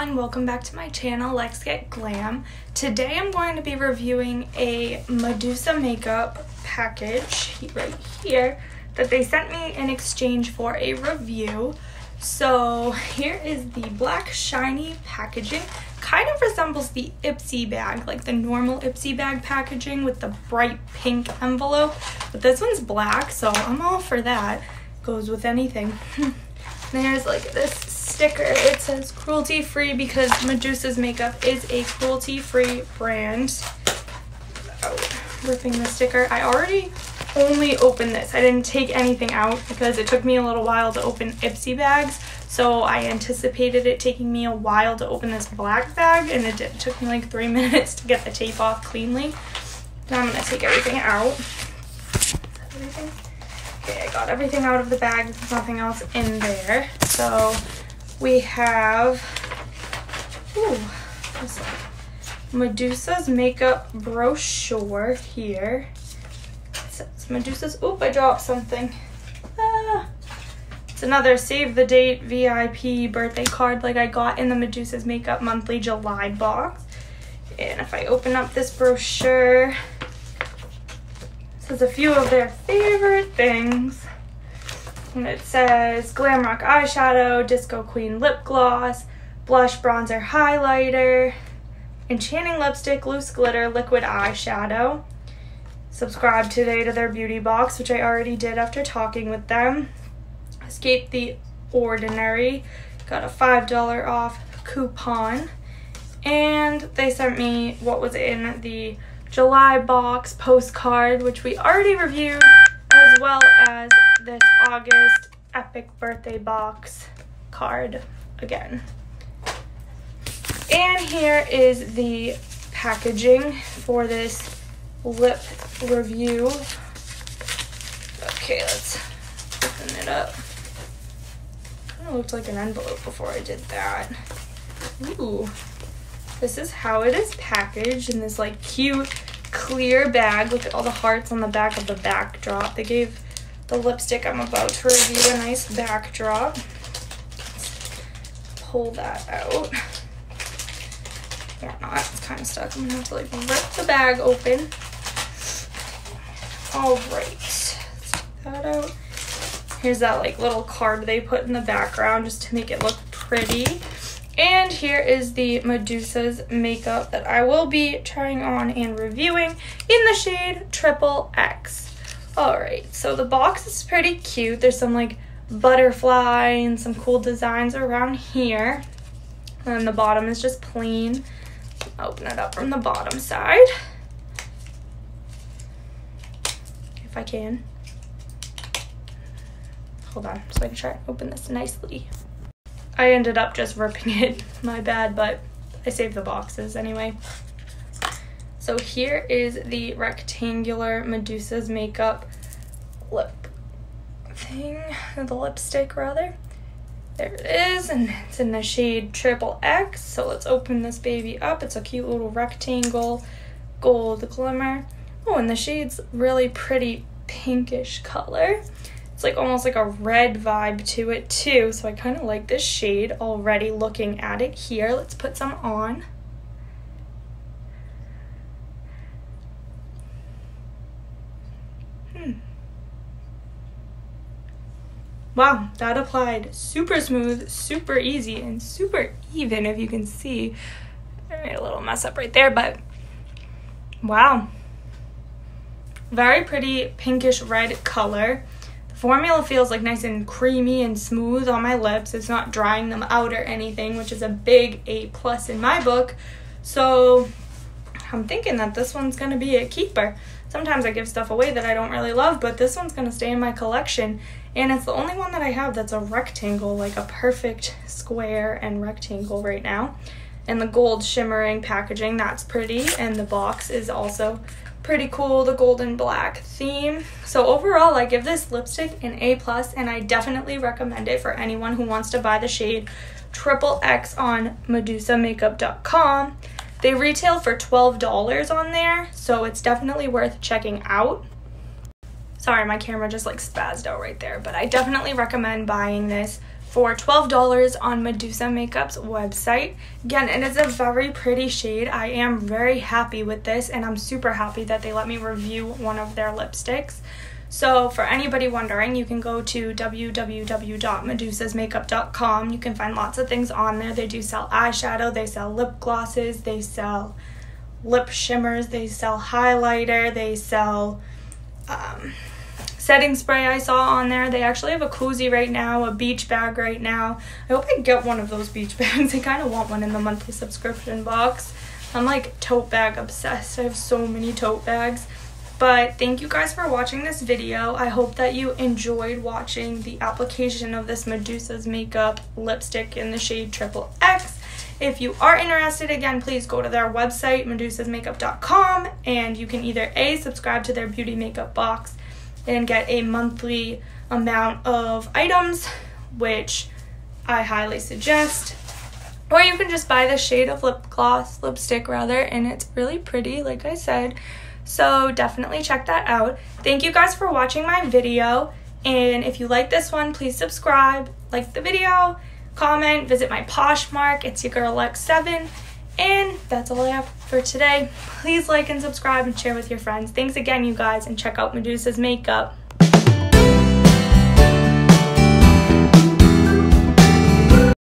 everyone, welcome back to my channel, Lex Get Glam. Today I'm going to be reviewing a Medusa makeup package right here that they sent me in exchange for a review. So here is the black shiny packaging. Kind of resembles the Ipsy bag, like the normal Ipsy bag packaging with the bright pink envelope. But this one's black, so I'm all for that. Goes with anything. There's like this sticker. It says cruelty free because Medusa's makeup is a cruelty free brand. Oh, ripping the sticker. I already only opened this. I didn't take anything out because it took me a little while to open Ipsy bags. So I anticipated it taking me a while to open this black bag and it, did. it took me like three minutes to get the tape off cleanly. Now I'm to take everything out. Everything? Okay, I got everything out of the bag. There's nothing else in there. So we have ooh, Medusa's makeup brochure here. Medusa's, oop, I dropped something. Ah. It's another save the date VIP birthday card like I got in the Medusa's Makeup Monthly July box. And if I open up this brochure, it says a few of their favorite things. And it says Glam Rock Eyeshadow, Disco Queen Lip Gloss, Blush Bronzer Highlighter, Enchanting Lipstick, Loose Glitter, Liquid Eyeshadow. Subscribe today to their beauty box, which I already did after talking with them. Escape the Ordinary. Got a $5 off coupon. And they sent me what was in the July box postcard, which we already reviewed, as well as this August epic birthday box card again. And here is the packaging for this lip review. Okay, let's open it up. Of looked like an envelope before I did that. Ooh, this is how it is packaged in this like cute clear bag. Look at all the hearts on the back of the backdrop. They gave the lipstick I'm about to review a nice backdrop. pull that out. Or not, it's kind of stuck. I'm gonna have to like rip the bag open. All right, let's that out. Here's that like little card they put in the background just to make it look pretty. And here is the Medusa's makeup that I will be trying on and reviewing in the shade Triple X. Alright, so the box is pretty cute. There's some like butterfly and some cool designs around here. And the bottom is just plain. Open it up from the bottom side. If I can. Hold on, so I can try and open this nicely. I ended up just ripping it, my bad, but I saved the boxes anyway. So here is the rectangular Medusa's makeup lip thing, the lipstick rather. There it is, and it's in the shade Triple X. So let's open this baby up. It's a cute little rectangle gold glimmer. Oh, and the shade's really pretty pinkish color. It's like almost like a red vibe to it too. So I kind of like this shade already looking at it here. Let's put some on. Wow, that applied super smooth, super easy, and super even if you can see. I made a little mess up right there, but wow. Very pretty pinkish red color. The formula feels like nice and creamy and smooth on my lips. It's not drying them out or anything, which is a big A plus in my book. So I'm thinking that this one's gonna be a keeper. Sometimes I give stuff away that I don't really love, but this one's gonna stay in my collection. And it's the only one that I have that's a rectangle, like a perfect square and rectangle right now. And the gold shimmering packaging, that's pretty. And the box is also pretty cool, the golden black theme. So overall, I give this lipstick an A+, plus, and I definitely recommend it for anyone who wants to buy the shade Triple X on medusamakeup.com. They retail for $12 on there, so it's definitely worth checking out. Sorry, my camera just like spazzed out right there, but I definitely recommend buying this for $12 on Medusa Makeup's website. Again, and it is a very pretty shade. I am very happy with this and I'm super happy that they let me review one of their lipsticks. So, for anybody wondering, you can go to www.medusasmakeup.com. You can find lots of things on there. They do sell eyeshadow, they sell lip glosses, they sell lip shimmers, they sell highlighter, they sell um, setting spray I saw on there. They actually have a cozy right now, a beach bag right now. I hope I get one of those beach bags. I kind of want one in the monthly subscription box. I'm like tote bag obsessed. I have so many tote bags. But thank you guys for watching this video. I hope that you enjoyed watching the application of this Medusa's Makeup lipstick in the shade Triple X. If you are interested, again, please go to their website, medusasmakeup.com, and you can either A, subscribe to their beauty makeup box and get a monthly amount of items, which I highly suggest. Or you can just buy the shade of lip gloss, lipstick rather, and it's really pretty, like I said. So definitely check that out. Thank you guys for watching my video. And if you like this one, please subscribe, like the video, comment, visit my Poshmark. It's your girl Lex7. And that's all I have for today. Please like and subscribe and share with your friends. Thanks again, you guys, and check out Medusa's makeup.